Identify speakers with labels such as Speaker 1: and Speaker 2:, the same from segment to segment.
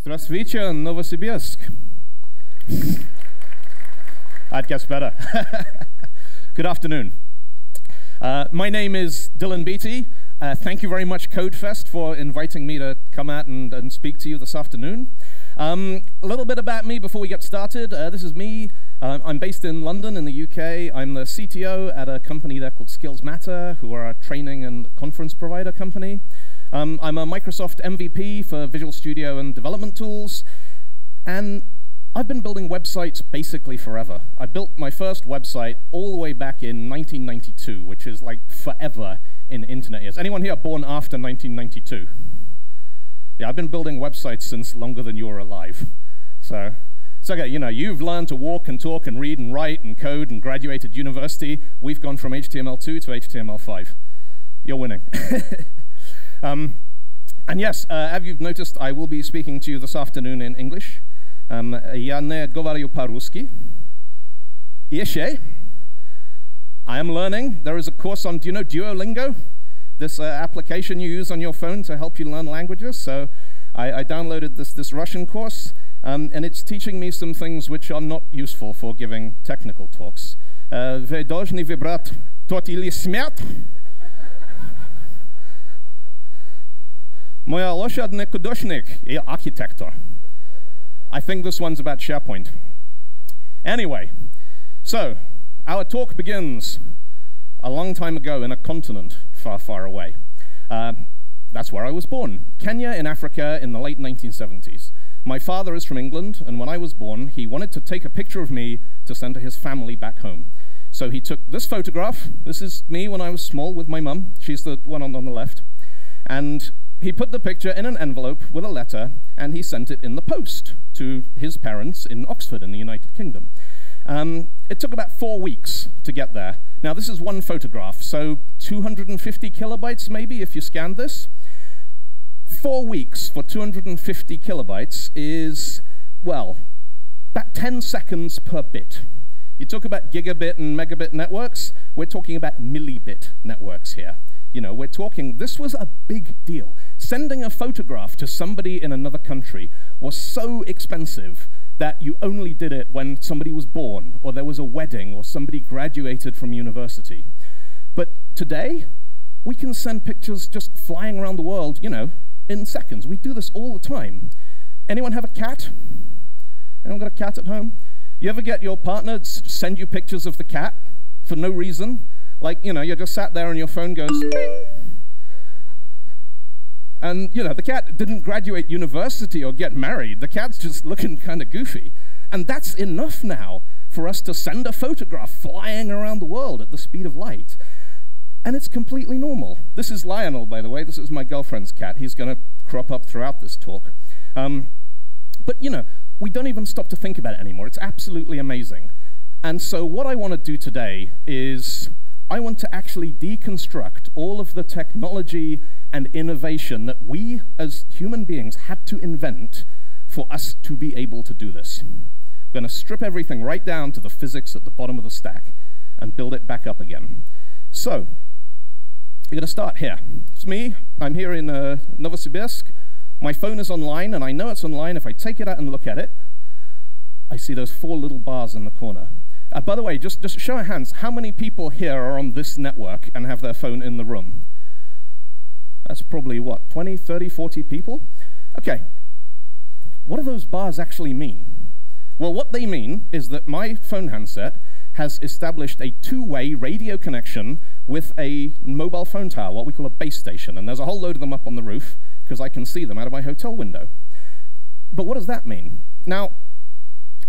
Speaker 1: Здравствуйте, Novosibirsk. that gets better. Good afternoon. Uh, my name is Dylan Beattie. Uh, thank you very much, CodeFest, for inviting me to come out and, and speak to you this afternoon. Um, a little bit about me before we get started. Uh, this is me. Um, I'm based in London in the UK. I'm the CTO at a company there called Skills Matter, who are a training and conference provider company. Um, I'm a Microsoft MVP for Visual Studio and development tools. And I've been building websites basically forever. I built my first website all the way back in 1992, which is like forever in internet years. Anyone here born after 1992? Yeah, I've been building websites since longer than you were alive. So it's okay, you know, you've learned to walk and talk and read and write and code and graduated university. We've gone from HTML2 to HTML5. You're winning. um, and yes, uh, as you've noticed, I will be speaking to you this afternoon in English. Um, я не говорю по-русски. Еще. I am learning. There is a course on, do you know Duolingo? This uh, application you use on your phone to help you learn languages. So I, I downloaded this, this Russian course, um, and it's teaching me some things which are not useful for giving technical talks. Вы должны выбрать тот или смерть. Moja Losiadny Kudoshnik, architector. I think this one's about SharePoint. Anyway, so our talk begins a long time ago in a continent far, far away. Uh, that's where I was born, Kenya in Africa in the late 1970s. My father is from England, and when I was born, he wanted to take a picture of me to send to his family back home. So he took this photograph. This is me when I was small with my mum. She's the one on, on the left. And he put the picture in an envelope with a letter, and he sent it in the post to his parents in Oxford in the United Kingdom. Um, it took about four weeks to get there. Now, this is one photograph, so 250 kilobytes maybe if you scanned this. Four weeks for 250 kilobytes is, well, about 10 seconds per bit. You talk about gigabit and megabit networks, we're talking about millibit networks here. You know, we're talking, this was a big deal. Sending a photograph to somebody in another country was so expensive that you only did it when somebody was born, or there was a wedding, or somebody graduated from university. But today, we can send pictures just flying around the world, you know, in seconds. We do this all the time. Anyone have a cat? Anyone got a cat at home? You ever get your partner send you pictures of the cat for no reason? Like, you know, you're just sat there and your phone goes! And, you know, the cat didn't graduate university or get married. The cat's just looking kind of goofy. And that's enough now for us to send a photograph flying around the world at the speed of light. And it's completely normal. This is Lionel, by the way. This is my girlfriend's cat. He's going to crop up throughout this talk. Um, but, you know, we don't even stop to think about it anymore. It's absolutely amazing. And so what I want to do today is I want to actually deconstruct all of the technology and innovation that we as human beings had to invent for us to be able to do this. We're going to strip everything right down to the physics at the bottom of the stack and build it back up again. So, we're going to start here. It's me. I'm here in uh, Novosibirsk. My phone is online, and I know it's online. If I take it out and look at it, I see those four little bars in the corner. Uh, by the way, just, just show of hands, how many people here are on this network and have their phone in the room? That's probably what, 20, 30, 40 people? Okay, what do those bars actually mean? Well, what they mean is that my phone handset has established a two-way radio connection with a mobile phone tower, what we call a base station, and there's a whole load of them up on the roof because I can see them out of my hotel window. But what does that mean? Now,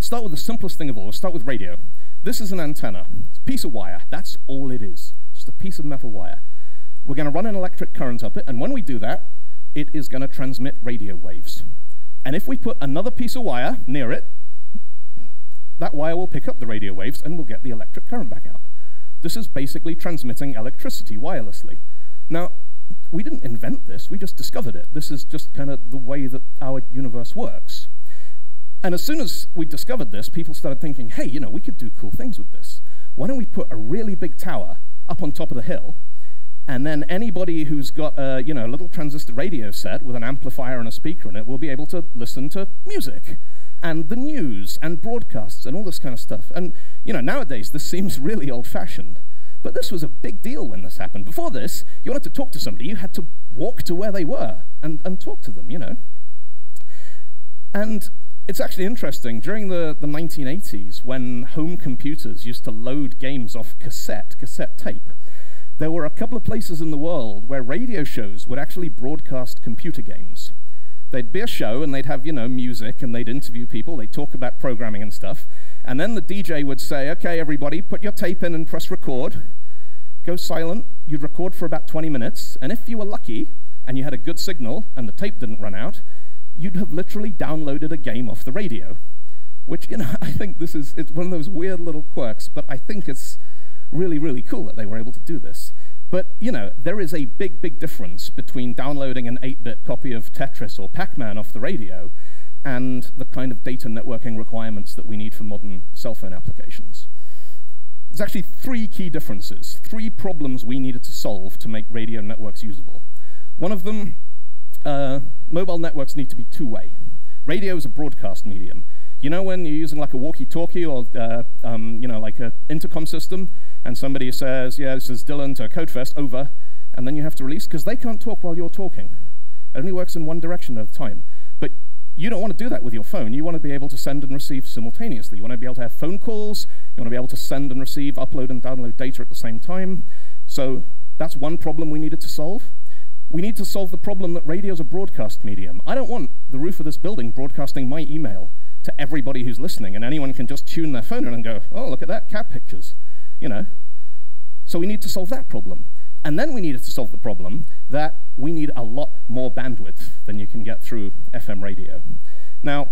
Speaker 1: start with the simplest thing of all, start with radio. This is an antenna. It's a piece of wire. That's all it is. It's just a piece of metal wire. We're going to run an electric current up it, and when we do that, it is going to transmit radio waves. And if we put another piece of wire near it, that wire will pick up the radio waves and we'll get the electric current back out. This is basically transmitting electricity wirelessly. Now, we didn't invent this, we just discovered it. This is just kind of the way that our universe works. And as soon as we discovered this, people started thinking, hey, you know, we could do cool things with this. Why don't we put a really big tower up on top of the hill, and then anybody who's got a you know, a little transistor radio set with an amplifier and a speaker in it will be able to listen to music and the news and broadcasts and all this kind of stuff. And you know, nowadays this seems really old-fashioned. But this was a big deal when this happened. Before this, you wanted to talk to somebody, you had to walk to where they were and, and talk to them, you know. And it's actually interesting, during the, the 1980s, when home computers used to load games off cassette, cassette tape, there were a couple of places in the world where radio shows would actually broadcast computer games. They'd be a show and they'd have, you know, music and they'd interview people, they'd talk about programming and stuff. And then the DJ would say, okay, everybody, put your tape in and press record. Go silent. You'd record for about 20 minutes. And if you were lucky and you had a good signal and the tape didn't run out, you'd have literally downloaded a game off the radio. Which, you know, I think this is it's one of those weird little quirks, but I think it's really, really cool that they were able to do this. But, you know, there is a big, big difference between downloading an 8-bit copy of Tetris or Pac-Man off the radio and the kind of data networking requirements that we need for modern cell phone applications. There's actually three key differences, three problems we needed to solve to make radio networks usable. One of them, uh, mobile networks need to be two-way. Radio is a broadcast medium. You know when you're using like a walkie-talkie or uh, um, you know like an intercom system, and somebody says, "Yeah, this is Dylan to Codefest," over, and then you have to release because they can't talk while you're talking. It only works in one direction at a time. But you don't want to do that with your phone. You want to be able to send and receive simultaneously. You want to be able to have phone calls. You want to be able to send and receive, upload and download data at the same time. So that's one problem we needed to solve. We need to solve the problem that radio is a broadcast medium. I don't want the roof of this building broadcasting my email to everybody who's listening, and anyone can just tune their phone in and go, oh, look at that, cat pictures, you know. So we need to solve that problem. And then we needed to solve the problem that we need a lot more bandwidth than you can get through FM radio. Now,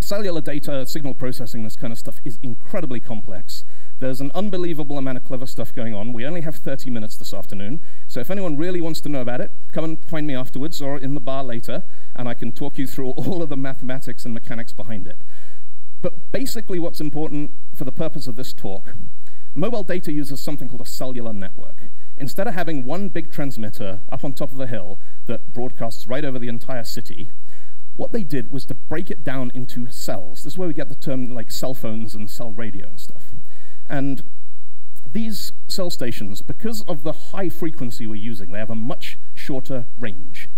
Speaker 1: cellular data, signal processing, this kind of stuff is incredibly complex. There's an unbelievable amount of clever stuff going on. We only have 30 minutes this afternoon, so if anyone really wants to know about it, come and find me afterwards or in the bar later, and I can talk you through all of the mathematics and mechanics behind it. But basically what's important for the purpose of this talk, mobile data uses something called a cellular network. Instead of having one big transmitter up on top of a hill that broadcasts right over the entire city, what they did was to break it down into cells. This is where we get the term like cell phones and cell radio and stuff. And these cell stations, because of the high frequency we're using, they have a much shorter range.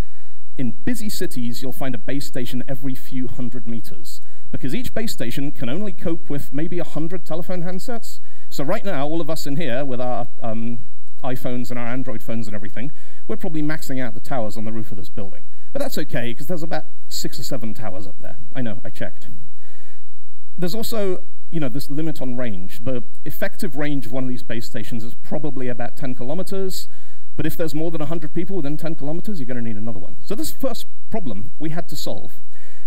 Speaker 1: In busy cities, you'll find a base station every few hundred meters, because each base station can only cope with maybe 100 telephone handsets. So right now, all of us in here with our um, iPhones and our Android phones and everything, we're probably maxing out the towers on the roof of this building. But that's okay, because there's about six or seven towers up there. I know, I checked. There's also you know, this limit on range. The effective range of one of these base stations is probably about 10 kilometers, but if there's more than 100 people within 10 kilometers, you're going to need another one. So this first problem we had to solve.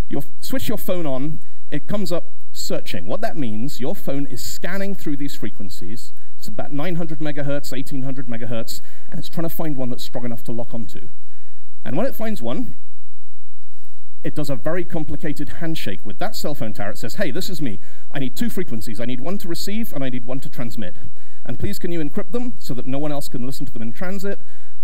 Speaker 1: You switch your phone on, it comes up searching. What that means, your phone is scanning through these frequencies, it's about 900 megahertz, 1800 megahertz, and it's trying to find one that's strong enough to lock onto. And when it finds one, it does a very complicated handshake with that cell phone tower. It says, hey, this is me. I need two frequencies. I need one to receive, and I need one to transmit. And please, can you encrypt them so that no one else can listen to them in transit?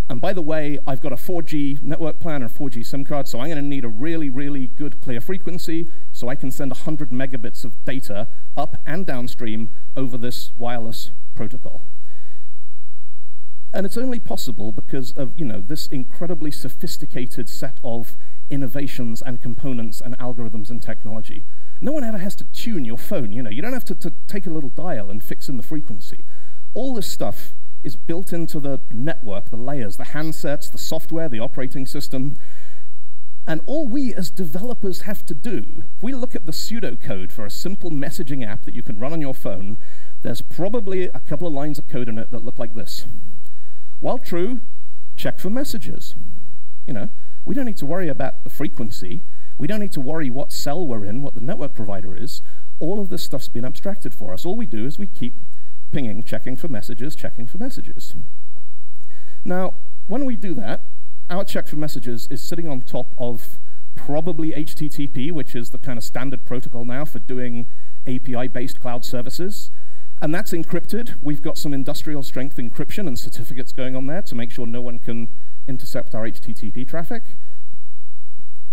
Speaker 1: And by the way, I've got a 4G network plan or 4G SIM card, so I'm going to need a really, really good clear frequency so I can send 100 megabits of data up and downstream over this wireless protocol. And it's only possible because of you know, this incredibly sophisticated set of innovations and components and algorithms and technology. No one ever has to tune your phone. You know, you don't have to, to take a little dial and fix in the frequency. All this stuff is built into the network, the layers, the handsets, the software, the operating system. And all we as developers have to do, if we look at the pseudocode for a simple messaging app that you can run on your phone, there's probably a couple of lines of code in it that look like this. While true, check for messages. You know, we don't need to worry about the frequency. We don't need to worry what cell we're in, what the network provider is. All of this stuff's been abstracted for us. All we do is we keep pinging, checking for messages, checking for messages. Now, when we do that, our check for messages is sitting on top of probably HTTP, which is the kind of standard protocol now for doing API-based cloud services. And that's encrypted. We've got some industrial strength encryption and certificates going on there to make sure no one can intercept our HTTP traffic.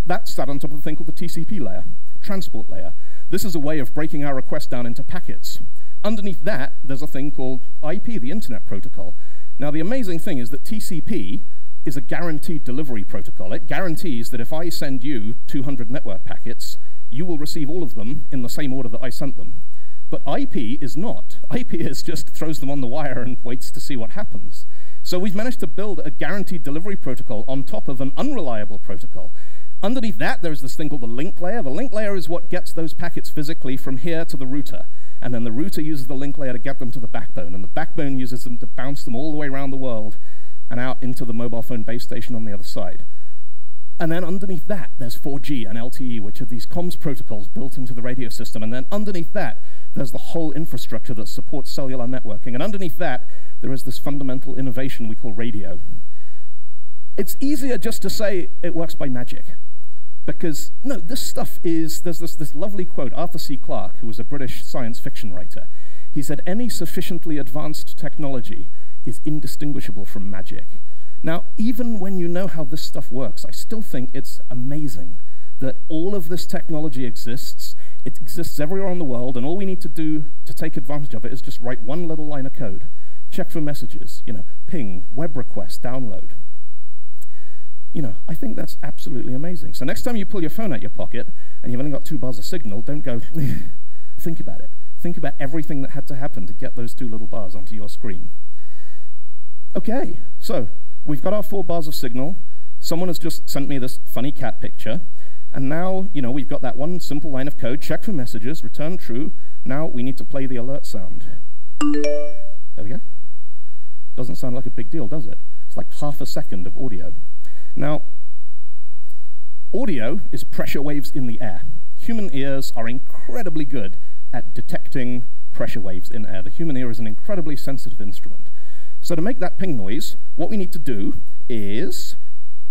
Speaker 1: That's sat on top of a thing called the TCP layer, transport layer. This is a way of breaking our request down into packets. Underneath that, there's a thing called IP, the Internet Protocol. Now, the amazing thing is that TCP is a guaranteed delivery protocol. It guarantees that if I send you 200 network packets, you will receive all of them in the same order that I sent them. But IP is not. IP is just throws them on the wire and waits to see what happens. So we've managed to build a guaranteed delivery protocol on top of an unreliable protocol. Underneath that, there's this thing called the link layer. The link layer is what gets those packets physically from here to the router. And then the router uses the link layer to get them to the backbone. And the backbone uses them to bounce them all the way around the world and out into the mobile phone base station on the other side. And then underneath that, there's 4G and LTE, which are these comms protocols built into the radio system. And then underneath that, there's the whole infrastructure that supports cellular networking. And underneath that, there is this fundamental innovation we call radio. It's easier just to say it works by magic. Because, no, this stuff is, there's this, this lovely quote, Arthur C. Clarke, who was a British science fiction writer. He said, any sufficiently advanced technology is indistinguishable from magic. Now, even when you know how this stuff works, I still think it's amazing that all of this technology exists. It exists everywhere in the world, and all we need to do to take advantage of it is just write one little line of code. Check for messages, you know, ping, web request, download. You know, I think that's absolutely amazing. So next time you pull your phone out of your pocket and you've only got two bars of signal, don't go, think about it. Think about everything that had to happen to get those two little bars onto your screen. Okay, so we've got our four bars of signal. Someone has just sent me this funny cat picture. And now, you know, we've got that one simple line of code, check for messages, return true. Now we need to play the alert sound. There we go. Doesn't sound like a big deal, does it? It's like half a second of audio. Now, audio is pressure waves in the air. Human ears are incredibly good at detecting pressure waves in air. The human ear is an incredibly sensitive instrument. So to make that ping noise, what we need to do is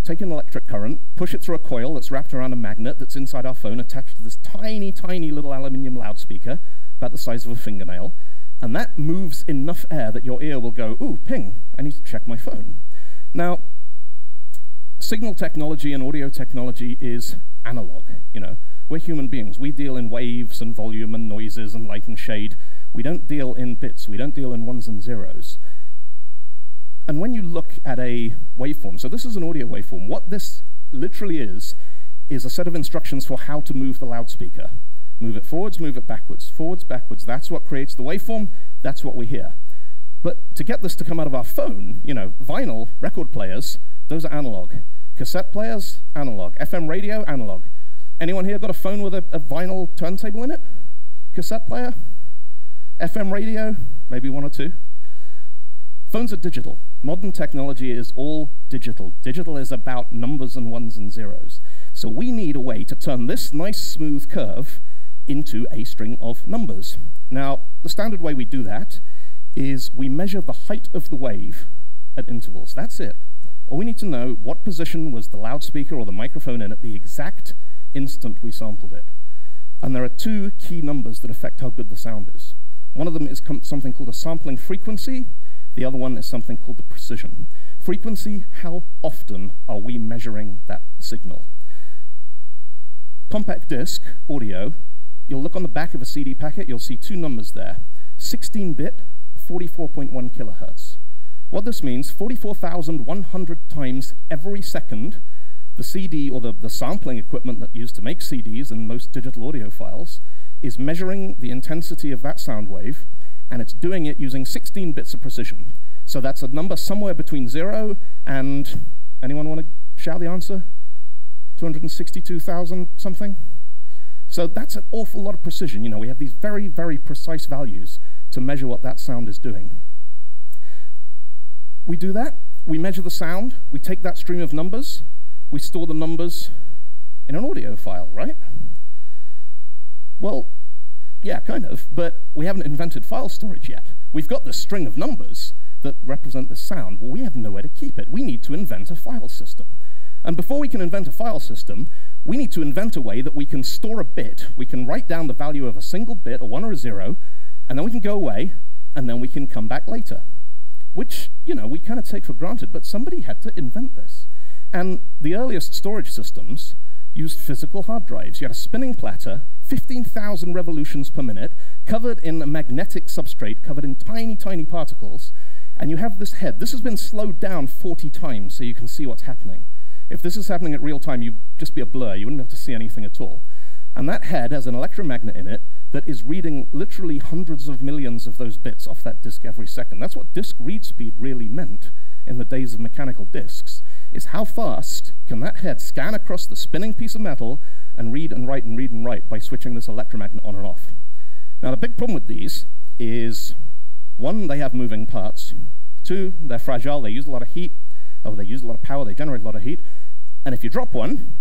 Speaker 1: take an electric current, push it through a coil that's wrapped around a magnet that's inside our phone attached to this tiny, tiny little aluminium loudspeaker, about the size of a fingernail, and that moves enough air that your ear will go, ooh, ping, I need to check my phone. Now, signal technology and audio technology is analog, you know. We're human beings. We deal in waves and volume and noises and light and shade. We don't deal in bits. We don't deal in ones and zeros. And when you look at a waveform, so this is an audio waveform, what this literally is, is a set of instructions for how to move the loudspeaker. Move it forwards, move it backwards, forwards, backwards. That's what creates the waveform, that's what we hear. But to get this to come out of our phone, you know, vinyl, record players, those are analog. Cassette players, analog. FM radio, analog. Anyone here got a phone with a, a vinyl turntable in it? Cassette player? FM radio? Maybe one or two. Phones are digital. Modern technology is all digital. Digital is about numbers and ones and zeros. So we need a way to turn this nice smooth curve into a string of numbers. Now, the standard way we do that is we measure the height of the wave at intervals. That's it. All we need to know what position was the loudspeaker or the microphone in at the exact instant we sampled it. And there are two key numbers that affect how good the sound is. One of them is something called a sampling frequency, the other one is something called the precision. Frequency, how often are we measuring that signal? Compact disc audio, you'll look on the back of a CD packet, you'll see two numbers there. 16-bit, 44.1 kilohertz. What this means, 44,100 times every second, the CD or the, the sampling equipment that used to make CDs and most digital audio files is measuring the intensity of that sound wave and it's doing it using 16 bits of precision. So that's a number somewhere between zero and, anyone want to shout the answer? 262,000 something? So that's an awful lot of precision. You know, we have these very, very precise values to measure what that sound is doing. We do that, we measure the sound, we take that stream of numbers, we store the numbers in an audio file, right? Well, yeah, kind of, but we haven't invented file storage yet. We've got this string of numbers that represent the sound. Well, we have nowhere to keep it. We need to invent a file system. And before we can invent a file system, we need to invent a way that we can store a bit. We can write down the value of a single bit, a one or a zero, and then we can go away and then we can come back later. Which, you know, we kind of take for granted, but somebody had to invent this. And the earliest storage systems used physical hard drives. You had a spinning platter, 15,000 revolutions per minute, covered in a magnetic substrate, covered in tiny, tiny particles, and you have this head. This has been slowed down 40 times so you can see what's happening. If this is happening at real time, you'd just be a blur. You wouldn't be able to see anything at all. And that head has an electromagnet in it that is reading literally hundreds of millions of those bits off that disk every second. That's what disk read speed really meant in the days of mechanical disks, is how fast can that head scan across the spinning piece of metal and read and write and read and write by switching this electromagnet on and off. Now, the big problem with these is, one, they have moving parts. Two, they're fragile, they use a lot of heat, or they use a lot of power, they generate a lot of heat. And if you drop one,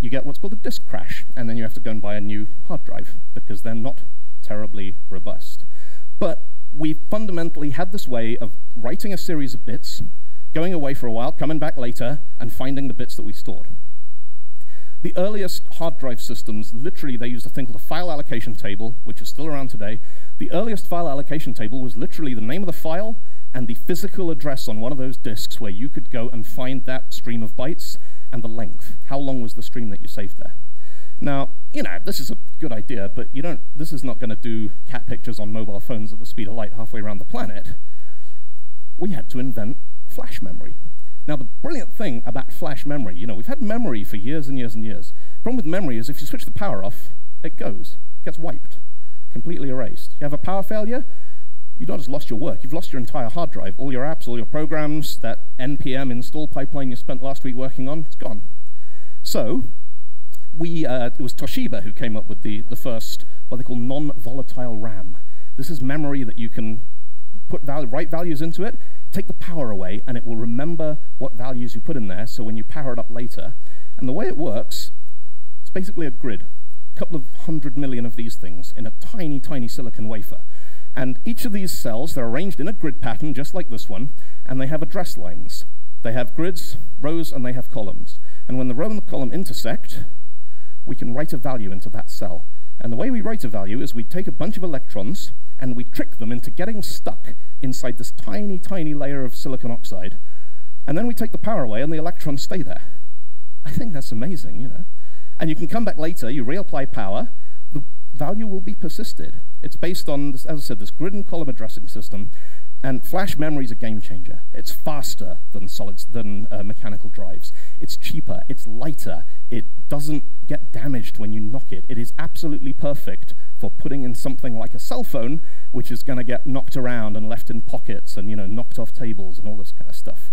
Speaker 1: you get what's called a disk crash, and then you have to go and buy a new hard drive because they're not terribly robust. But we fundamentally had this way of writing a series of bits, going away for a while, coming back later, and finding the bits that we stored. The earliest hard drive systems, literally, they used a thing called a file allocation table, which is still around today. The earliest file allocation table was literally the name of the file and the physical address on one of those disks where you could go and find that stream of bytes and the length. How long was the stream that you saved there? Now, you know, this is a good idea, but you don't, this is not going to do cat pictures on mobile phones at the speed of light halfway around the planet. We had to invent flash memory. Now, the brilliant thing about flash memory, you know, we've had memory for years and years and years. Problem with memory is if you switch the power off, it goes, gets wiped, completely erased. You have a power failure, you've not just lost your work, you've lost your entire hard drive. All your apps, all your programs, that NPM install pipeline you spent last week working on, it's gone. So, we, uh, it was Toshiba who came up with the, the first, what they call non-volatile RAM. This is memory that you can put value, write values into it, take the power away, and it will remember what values you put in there, so when you power it up later. And the way it works, it's basically a grid. A couple of hundred million of these things in a tiny, tiny silicon wafer. And each of these cells, they're arranged in a grid pattern, just like this one, and they have address lines. They have grids, rows, and they have columns. And when the row and the column intersect, we can write a value into that cell. And the way we write a value is we take a bunch of electrons and we trick them into getting stuck inside this tiny, tiny layer of silicon oxide. And then we take the power away and the electrons stay there. I think that's amazing, you know. And you can come back later, you reapply power, the value will be persisted. It's based on, this, as I said, this grid and column addressing system, and flash memory is a game changer. It's faster than solids than uh, mechanical drives. It's cheaper. It's lighter. It doesn't get damaged when you knock it. It is absolutely perfect for putting in something like a cell phone, which is going to get knocked around and left in pockets and you know knocked off tables and all this kind of stuff.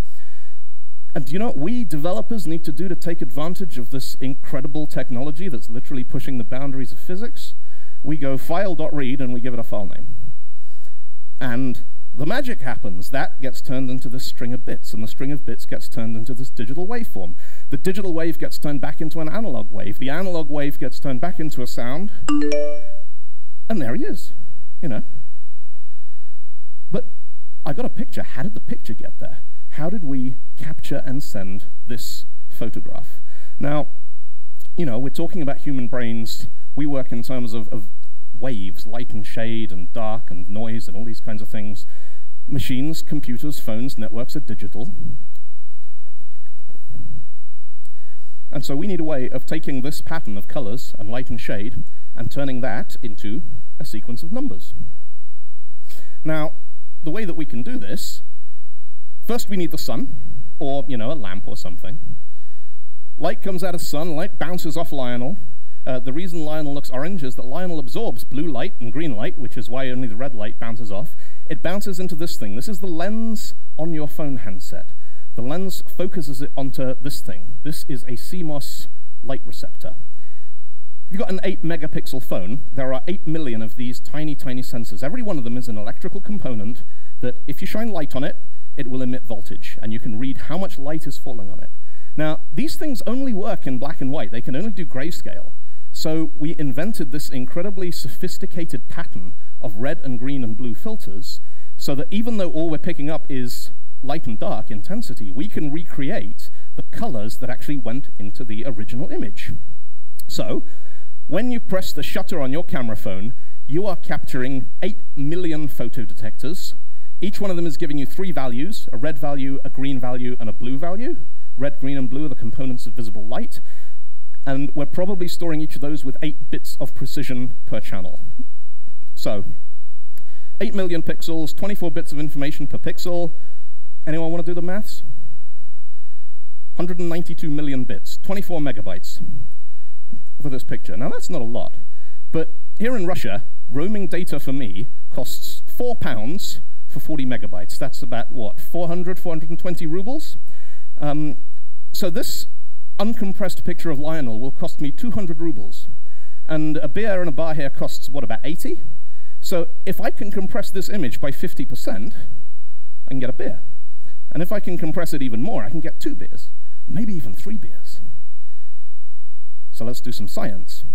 Speaker 1: And you know what we developers need to do to take advantage of this incredible technology that's literally pushing the boundaries of physics? We go file.read and we give it a file name. And the magic happens. That gets turned into this string of bits, and the string of bits gets turned into this digital waveform. The digital wave gets turned back into an analog wave. The analog wave gets turned back into a sound. And there he is, you know. But I got a picture. How did the picture get there? How did we capture and send this photograph? Now, you know, we're talking about human brains. We work in terms of, of waves, light and shade and dark and noise and all these kinds of things. Machines, computers, phones, networks are digital. And so we need a way of taking this pattern of colors and light and shade and turning that into a sequence of numbers. Now, the way that we can do this, first we need the sun, or, you know, a lamp or something. Light comes out of sun, light bounces off Lionel. Uh, the reason Lionel looks orange is that Lionel absorbs blue light and green light, which is why only the red light bounces off. It bounces into this thing. This is the lens on your phone handset. The lens focuses it onto this thing. This is a CMOS light receptor. You've got an 8 megapixel phone, there are 8 million of these tiny, tiny sensors. Every one of them is an electrical component that if you shine light on it, it will emit voltage, and you can read how much light is falling on it. Now, these things only work in black and white. They can only do grayscale. So we invented this incredibly sophisticated pattern of red and green and blue filters so that even though all we're picking up is light and dark intensity, we can recreate the colors that actually went into the original image. So when you press the shutter on your camera phone, you are capturing 8 million photodetectors. Each one of them is giving you three values, a red value, a green value, and a blue value. Red, green, and blue are the components of visible light. And we're probably storing each of those with 8 bits of precision per channel. So, 8 million pixels, 24 bits of information per pixel. Anyone want to do the maths? 192 million bits, 24 megabytes for this picture. Now, that's not a lot. But here in Russia, roaming data for me costs four pounds for 40 megabytes. That's about, what, 400, 420 rubles? Um, so this uncompressed picture of Lionel will cost me 200 rubles. And a beer in a bar here costs, what, about 80? So if I can compress this image by 50%, I can get a beer. And if I can compress it even more, I can get two beers, maybe even three beers. So let's do some science.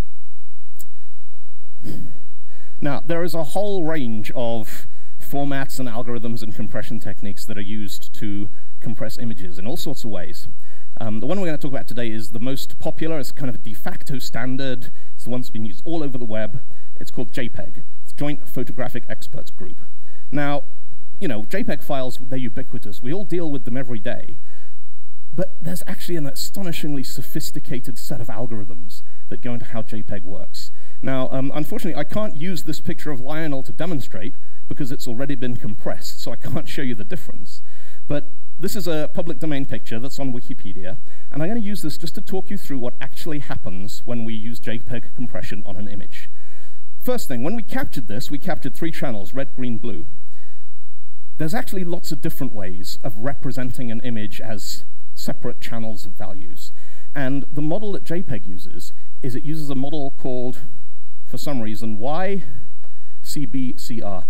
Speaker 1: Now, there is a whole range of formats and algorithms and compression techniques that are used to compress images in all sorts of ways. Um, the one we're going to talk about today is the most popular. It's kind of a de facto standard. It's the one that's been used all over the web. It's called JPEG. It's Joint Photographic Experts Group. Now, you know, JPEG files, they're ubiquitous. We all deal with them every day. But there's actually an astonishingly sophisticated set of algorithms that go into how JPEG works. Now, um, unfortunately, I can't use this picture of Lionel to demonstrate because it's already been compressed, so I can't show you the difference. But this is a public domain picture that's on Wikipedia, and I'm going to use this just to talk you through what actually happens when we use JPEG compression on an image. First thing, when we captured this, we captured three channels, red, green, blue. There's actually lots of different ways of representing an image as separate channels of values. And the model that JPEG uses is it uses a model called, for some reason, YCBCR.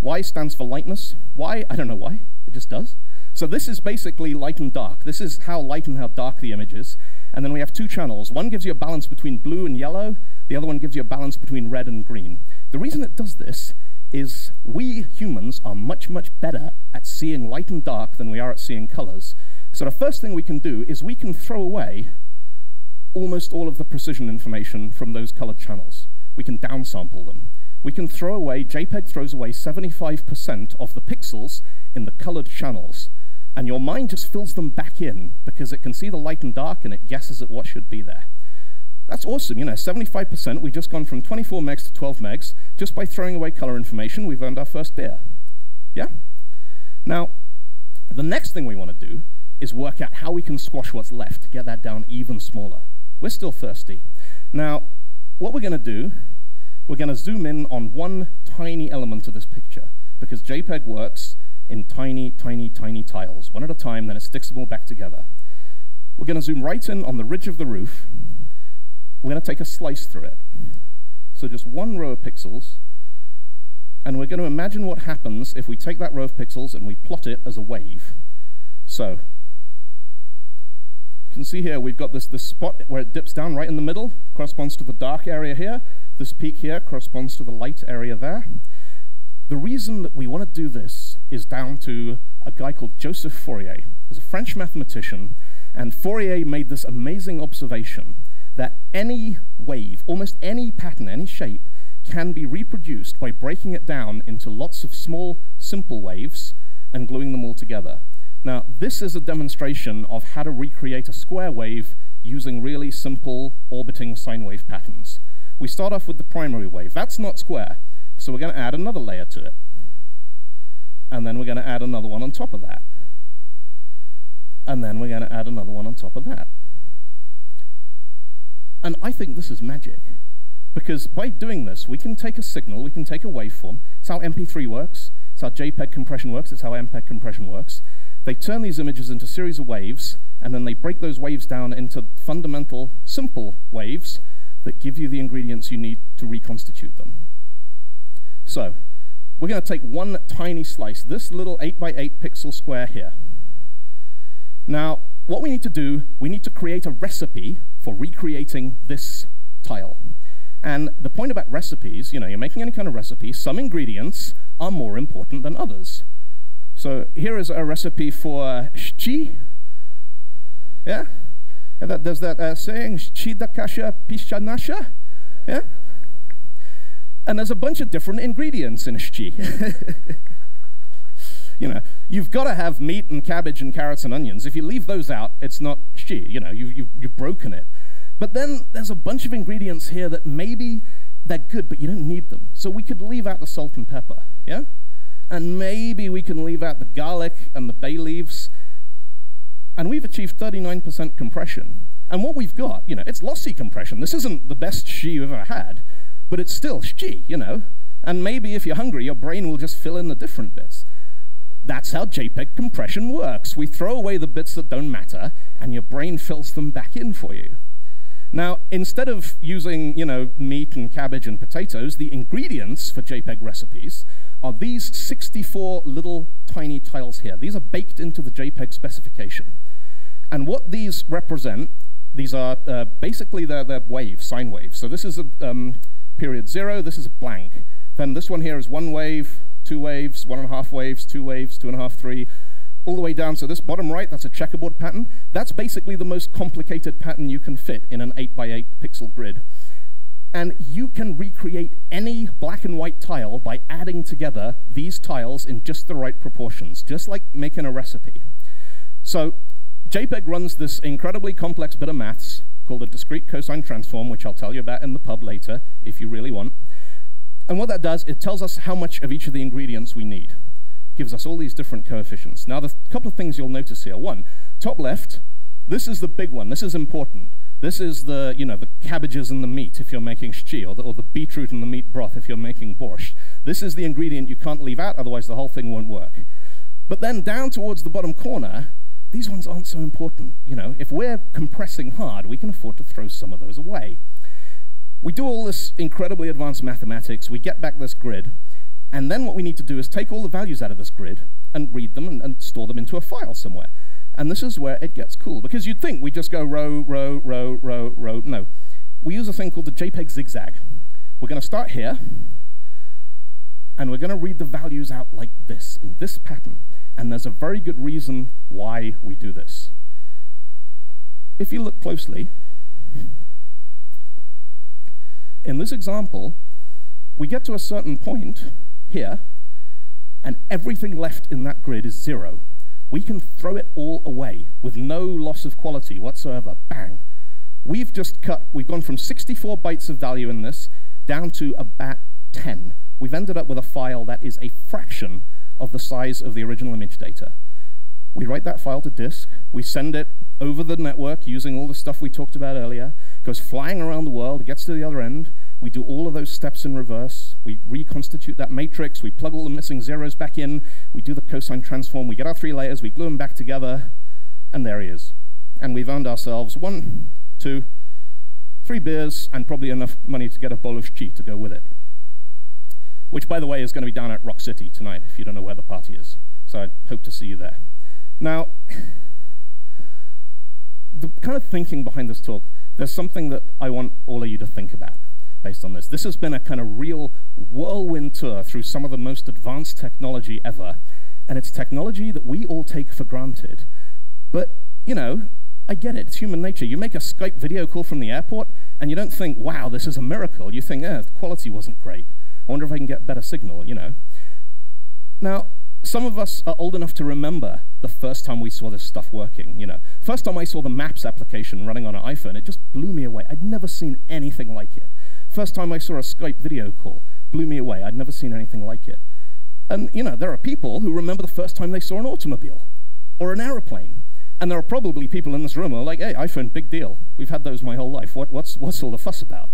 Speaker 1: Y stands for lightness. Why? I don't know why. It just does. So this is basically light and dark. This is how light and how dark the image is. And then we have two channels. One gives you a balance between blue and yellow. The other one gives you a balance between red and green. The reason it does this is we humans are much, much better at seeing light and dark than we are at seeing colors. So the first thing we can do is we can throw away almost all of the precision information from those colored channels. We can downsample them. We can throw away, JPEG throws away 75% of the pixels in the colored channels and your mind just fills them back in because it can see the light and dark and it guesses at what should be there. That's awesome, you know, 75%, we've just gone from 24 megs to 12 megs. Just by throwing away color information, we've earned our first beer. Yeah? Now, the next thing we want to do is work out how we can squash what's left to get that down even smaller. We're still thirsty. Now, what we're going to do, we're going to zoom in on one tiny element of this picture because JPEG works in tiny, tiny, tiny tiles, one at a time, then it sticks them all back together. We're going to zoom right in on the ridge of the roof. We're going to take a slice through it. So just one row of pixels, and we're going to imagine what happens if we take that row of pixels and we plot it as a wave. So can see here we've got this, this spot where it dips down right in the middle, corresponds to the dark area here. This peak here corresponds to the light area there. The reason that we want to do this is down to a guy called Joseph Fourier, who's a French mathematician, and Fourier made this amazing observation that any wave, almost any pattern, any shape, can be reproduced by breaking it down into lots of small, simple waves and gluing them all together. Now, this is a demonstration of how to recreate a square wave using really simple orbiting sine wave patterns. We start off with the primary wave. That's not square. So we're going to add another layer to it. And then we're going to add another one on top of that. And then we're going to add another one on top of that. And I think this is magic. Because by doing this, we can take a signal, we can take a waveform. It's how MP3 works. It's how JPEG compression works. It's how MPEG compression works. They turn these images into a series of waves, and then they break those waves down into fundamental, simple waves that give you the ingredients you need to reconstitute them. So we're going to take one tiny slice, this little 8 by 8 pixel square here. Now, what we need to do, we need to create a recipe for recreating this tile. And the point about recipes, you know, you're making any kind of recipe, some ingredients are more important than others. So here is a recipe for shchi. Yeah? That, there's that uh, saying, shchi da kasha pisha nasha. Yeah? And there's a bunch of different ingredients in shchi. you know, you've got to have meat and cabbage and carrots and onions. If you leave those out, it's not shchi. You know, you, you, you've broken it. But then there's a bunch of ingredients here that maybe they're good, but you don't need them. So we could leave out the salt and pepper, yeah? And maybe we can leave out the garlic and the bay leaves. And we've achieved 39% compression. And what we've got, you know, it's lossy compression. This isn't the best shchi you've ever had, but it's still shchi, you know. And maybe if you're hungry, your brain will just fill in the different bits. That's how JPEG compression works. We throw away the bits that don't matter, and your brain fills them back in for you. Now, instead of using, you know, meat and cabbage and potatoes, the ingredients for JPEG recipes are these 64 little tiny tiles here. These are baked into the JPEG specification. And what these represent, these are uh, basically they're, waves, sine waves. So this is a um, period zero, this is a blank. Then this one here is one wave, two waves, one and a half waves, two waves, two and a half, three, all the way down. So this bottom right, that's a checkerboard pattern. That's basically the most complicated pattern you can fit in an 8 by 8 pixel grid. And you can recreate any black and white tile by adding together these tiles in just the right proportions, just like making a recipe. So JPEG runs this incredibly complex bit of maths called a discrete cosine transform, which I'll tell you about in the pub later if you really want. And what that does, it tells us how much of each of the ingredients we need gives us all these different coefficients. Now, the couple of things you'll notice here. One, top left, this is the big one. This is important. This is the, you know, the cabbages and the meat if you're making shchi, or the, or the beetroot and the meat broth if you're making borscht. This is the ingredient you can't leave out, otherwise the whole thing won't work. But then down towards the bottom corner, these ones aren't so important. You know, if we're compressing hard, we can afford to throw some of those away. We do all this incredibly advanced mathematics, we get back this grid, and then what we need to do is take all the values out of this grid and read them and, and, store them into a file somewhere. And this is where it gets cool, because you'd think we just go row, row, row, row, row. No. We use a thing called the JPEG zigzag. We're going to start here, and we're going to read the values out like this, in this pattern. And there's a very good reason why we do this. If you look closely, in this example, we get to a certain point here, and everything left in that grid is zero. We can throw it all away with no loss of quality whatsoever. Bang. We've just cut, we've gone from 64 bytes of value in this down to about 10. We've ended up with a file that is a fraction of the size of the original image data. We write that file to disk, we send it over the network using all the stuff we talked about earlier, goes flying around the world, it gets to the other end, we do all of those steps in reverse, we reconstitute that matrix, we plug all the missing zeros back in, we do the cosine transform, we get our three layers, we glue them back together, and there he is. And we've earned ourselves one, two, three beers, and probably enough money to get a bowl of shchi to go with it. Which, by the way, is going to be down at Rock City tonight, if you don't know where the party is. So I hope to see you there. Now, the kind of thinking behind this talk, there's something that I want all of you to think about based on this. This has been a kind of real whirlwind tour through some of the most advanced technology ever. And it's technology that we all take for granted. But, you know, I get it, it's human nature. You make a Skype video call from the airport, and you don't think, wow, this is a miracle. You think, eh, the quality wasn't great. I wonder if I can get better signal, you know. Now, some of us are old enough to remember the first time we saw this stuff working, you know. First time I saw the Maps application running on an iPhone, it just blew me away. I'd never seen anything like it. First time I saw a Skype video call, blew me away. I'd never seen anything like it. And, you know, there are people who remember the first time they saw an automobile or an aeroplane. And there are probably people in this room who are like, hey, iPhone, big deal. We've had those my whole life. What, what's, what's all the fuss about?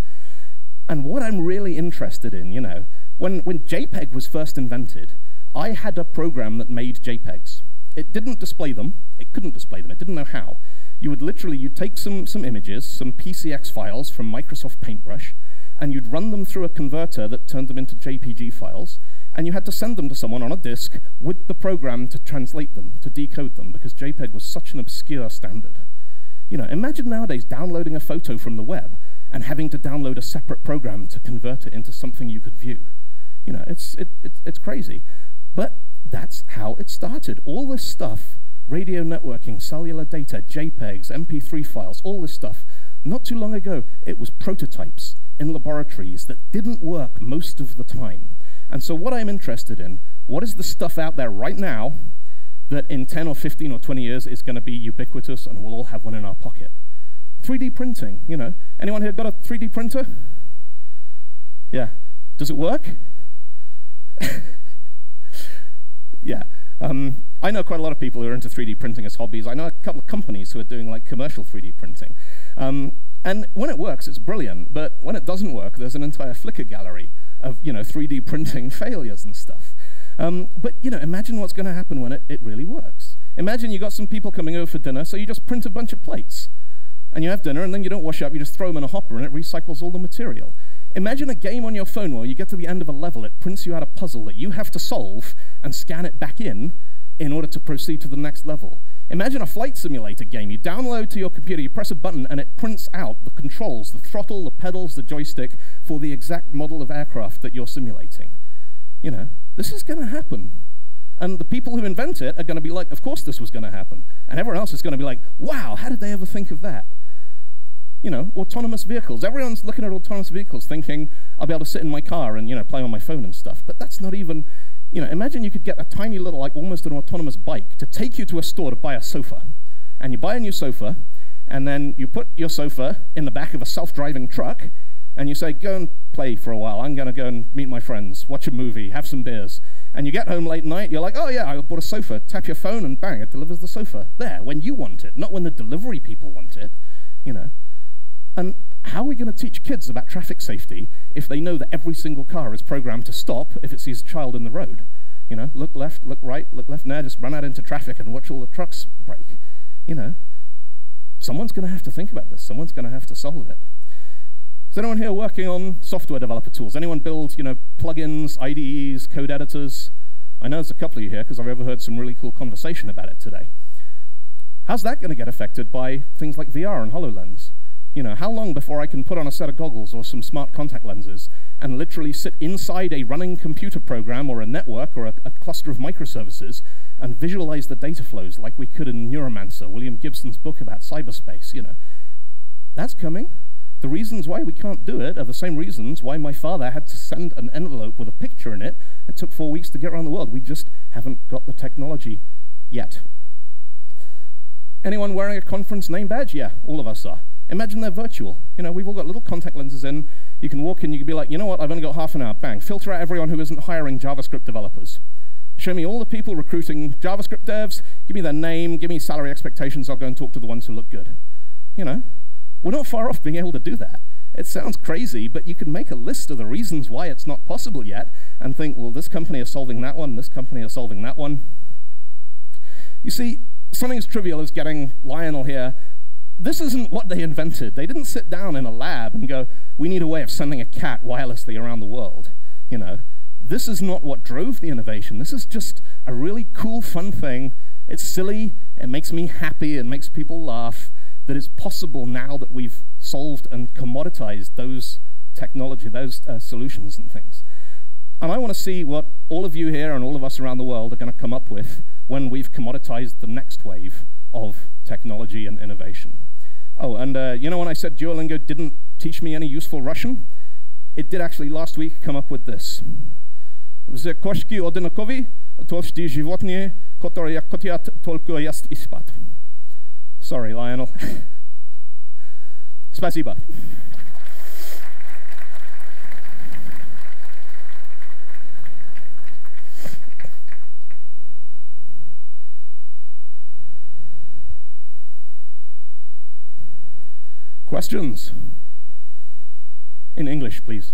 Speaker 1: And what I'm really interested in, you know, when, when JPEG was first invented, I had a program that made JPEGs. It didn't display them. It couldn't display them. It didn't know how. You would literally, you'd take some, some images, some PCX files from Microsoft Paintbrush, and you'd run them through a converter that turned them into JPG files, and you had to send them to someone on a disk with the program to translate them, to decode them, because JPEG was such an obscure standard. You know, imagine nowadays downloading a photo from the web and having to download a separate program to convert it into something you could view. You know, it's, it, it, it's crazy. But that's how it started. All this stuff, radio networking, cellular data, JPEGs, MP3 files, all this stuff, not too long ago, it was prototypes. In laboratories that didn't work most of the time. And so what I'm interested in, what is the stuff out there right now that in 10 or 15 or 20 years is going to be ubiquitous and we'll all have one in our pocket? 3D printing, you know. Anyone here got a 3D printer? Yeah. Does it work? yeah. Um, I know quite a lot of people who are into 3D printing as hobbies. I know a couple of companies who are doing like commercial 3D printing. Um, and when it works, it's brilliant. But when it doesn't work, there's an entire Flickr gallery of you know 3D printing failures and stuff. Um, but you know, imagine what's going to happen when it, it really works. Imagine you got some people coming over for dinner, so you just print a bunch of plates. And you have dinner, and then you don't wash up, you just throw them in a hopper, and it recycles all the material. Imagine a game on your phone where you get to the end of a level, it prints you out a puzzle that you have to solve and scan it back in in order to proceed to the next level. Imagine a flight simulator game. You download to your computer, you press a button, and it prints out the controls, the throttle, the pedals, the joystick for the exact model of aircraft that you're simulating. You know, this is going to happen. And the people who invent it are going to be like, of course this was going to happen. And everyone else is going to be like, wow, how did they ever think of that? you know, autonomous vehicles. Everyone's looking at autonomous vehicles thinking, I'll be able to sit in my car and, you know, play on my phone and stuff. But that's not even, you know, imagine you could get a tiny little, like almost an autonomous bike to take you to a store to buy a sofa. And you buy a new sofa, and then you put your sofa in the back of a self-driving truck, and you say, go and play for a while. I'm going to go and meet my friends, watch a movie, have some beers. And you get home late night, you're like, oh yeah, I bought a sofa. Tap your phone, and bang, it delivers the sofa. There, when you want it, not when the delivery people want it, you know. And how are we going to teach kids about traffic safety if they know that every single car is programmed to stop if it sees a child in the road? You know, look left, look right, look left, now just run out into traffic and watch all the trucks brake. You know, someone's going to have to think about this. Someone's going to have to solve it. Is anyone here working on software developer tools? Anyone build, you know, plugins, IDEs, code editors? I know there's a couple of you here because I've overheard some really cool conversation about it today. How's that going to get affected by things like VR and HoloLens? You know, how long before I can put on a set of goggles or some smart contact lenses and literally sit inside a running computer program or a network or a, a cluster of microservices and visualize the data flows like we could in Neuromancer, William Gibson's book about cyberspace, you know. That's coming. The reasons why we can't do it are the same reasons why my father had to send an envelope with a picture in it. It took four weeks to get around the world. We just haven't got the technology yet. Anyone wearing a conference name badge? Yeah, all of us are. Imagine they're virtual. You know, we've all got little contact lenses in. You can walk in, you can be like, you know what, I've only got half an hour. Bang, filter out everyone who isn't hiring JavaScript developers. Show me all the people recruiting JavaScript devs, give me their name, give me salary expectations, I'll go and talk to the ones who look good. You know, we're not far off being able to do that. It sounds crazy, but you can make a list of the reasons why it's not possible yet and think, well, this company is solving that one, this company is solving that one. You see, something as trivial as getting Lionel here this isn't what they invented. They didn't sit down in a lab and go, we need a way of sending a cat wirelessly around the world. You know, this is not what drove the innovation. This is just a really cool, fun thing. It's silly, it makes me happy, it makes people laugh, that it's possible now that we've solved and commoditized those technology, those uh, solutions and things. And I want to see what all of you here and all of us around the world are going to come up with when we've commoditized the next wave of technology and innovation. Oh, and uh, you know when I said Duolingo didn't teach me any useful Russian? It did actually last week come up with this. В кошки одинакові, толсті животні, которые хотят только есть и спать. Sorry, Lionel. Спасибо. Questions? In English, please.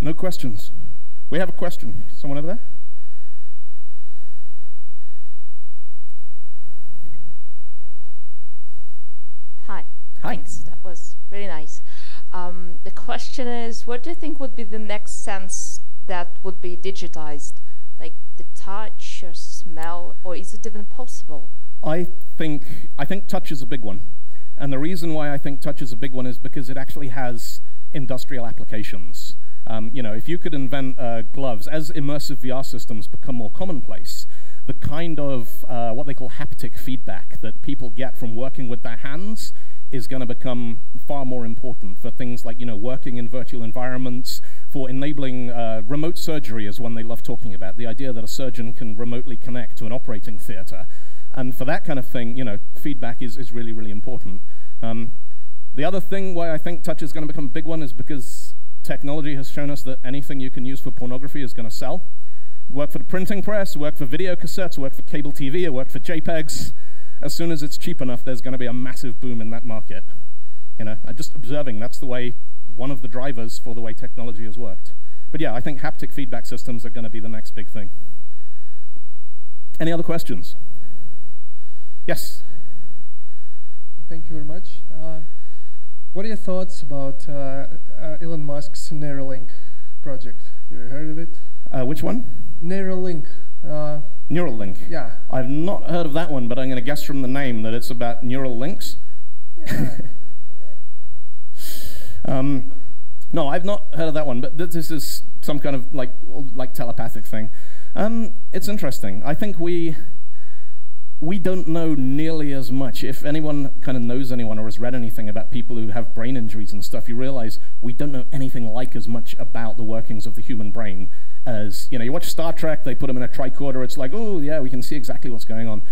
Speaker 1: No questions. We have a question. Someone over there?
Speaker 2: Hi.
Speaker 1: Hi.
Speaker 2: Thanks. That was really nice. Um, the question is, what do you think would be the next sense that would be digitized? The touch or smell, or is it even possible?
Speaker 1: I think, I think touch is a big one. And the reason why I think touch is a big one is because it actually has industrial applications. Um, you know, if you could invent uh, gloves, as immersive VR systems become more commonplace, the kind of uh, what they call haptic feedback that people get from working with their hands is going to become far more important for things like you know working in virtual environments, for enabling uh, remote surgery is one they love talking about. The idea that a surgeon can remotely connect to an operating theater, and for that kind of thing, you know, feedback is is really really important. Um, the other thing why I think touch is going to become a big one is because technology has shown us that anything you can use for pornography is going to sell. It worked for the printing press, worked for video cassettes, worked for cable TV, it worked for JPEGs as soon as it's cheap enough, there's going to be a massive boom in that market. You know, just observing that's the way, one of the drivers for the way technology has worked. But yeah, I think haptic feedback systems are going to be the next big thing. Any other questions? Yes?
Speaker 3: Thank you very much. Uh, what are your thoughts about uh, uh, Elon Musk's Neuralink project? Have you heard of it?
Speaker 1: Uh, which one?
Speaker 3: Neuralink. Uh,
Speaker 1: Neuralink.
Speaker 3: Yeah.
Speaker 1: I've not heard of that one, but I'm going to guess from the name that it's about neural links.
Speaker 3: Yeah.
Speaker 1: um, no, I've not heard of that one, but this is some kind of like like telepathic thing. Um, it's interesting. I think we we don't know nearly as much. If anyone kind of knows anyone or has read anything about people who have brain injuries and stuff, you realize we don't know anything like as much about the workings of the human brain as, you know, you watch Star Trek, they put them in a tricorder, it's like, oh, yeah, we can see exactly what's going on.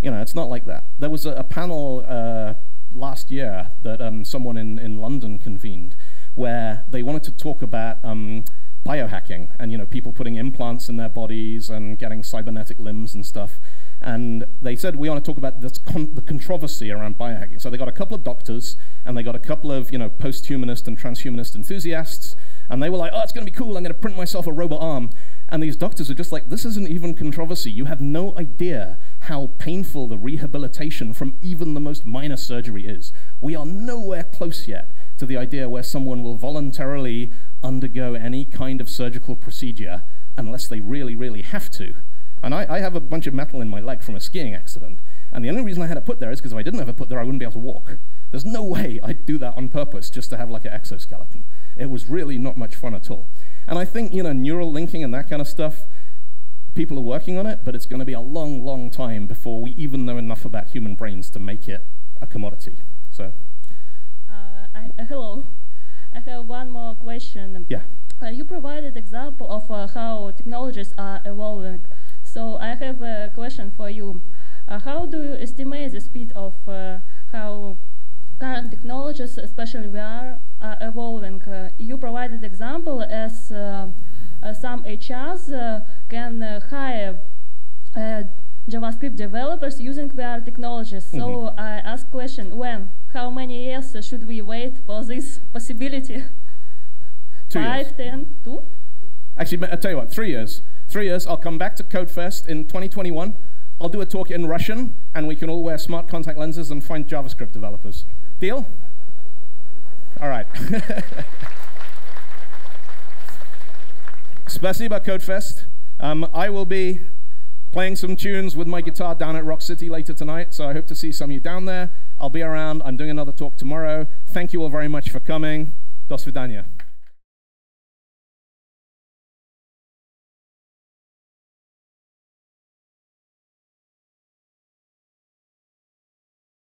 Speaker 1: You know, it's not like that. There was a, a panel uh, last year that um, someone in, in London convened where they wanted to talk about um, biohacking and, you know, people putting implants in their bodies and getting cybernetic limbs and stuff. And they said, we want to talk about con the controversy around biohacking. So they got a couple of doctors, and they got a couple of you know, post-humanist and transhumanist enthusiasts, and they were like, oh, it's going to be cool, I'm going to print myself a robot arm. And these doctors are just like, this isn't even controversy. You have no idea how painful the rehabilitation from even the most minor surgery is. We are nowhere close yet to the idea where someone will voluntarily undergo any kind of surgical procedure unless they really, really have to. And I, I, have a bunch of metal in my leg from a skiing accident. And the only reason I had it put there is because if I didn't have it put there, I wouldn't be able to walk. There's no way I'd do that on purpose just to have like an exoskeleton. It was really not much fun at all. And I think, you know, neural linking and that kind of stuff, people are working on it, but it's going to be a long, long time before we even know enough about human brains to make it a commodity. So.
Speaker 4: Uh, I, uh, hello. I have one more question.
Speaker 1: Yeah.
Speaker 4: Uh, you provided example of uh, how technologies are evolving. So I have a question for you. Uh, how do you estimate the speed of uh, how current technologies, especially VR, are evolving? Uh, you provided example as uh, uh, some HRs uh, can hire JavaScript developers using VR technologies. Mm -hmm. So. I ask question, when? How many years should we wait for this possibility?
Speaker 1: Two
Speaker 4: Five,
Speaker 1: years.
Speaker 4: ten, two?
Speaker 1: Actually, I'll tell you what, three years three years, I'll come back to CodeFest in 2021. I'll do a talk in Russian, and we can all wear smart contact lenses and find JavaScript developers. Deal? All right. Spasiba CodeFest. Um, I will be playing some tunes with my guitar down at Rock City later tonight, so I hope to see some of you down there. I'll be around. I'm doing another talk tomorrow. Thank you all very much for coming. Do svidania.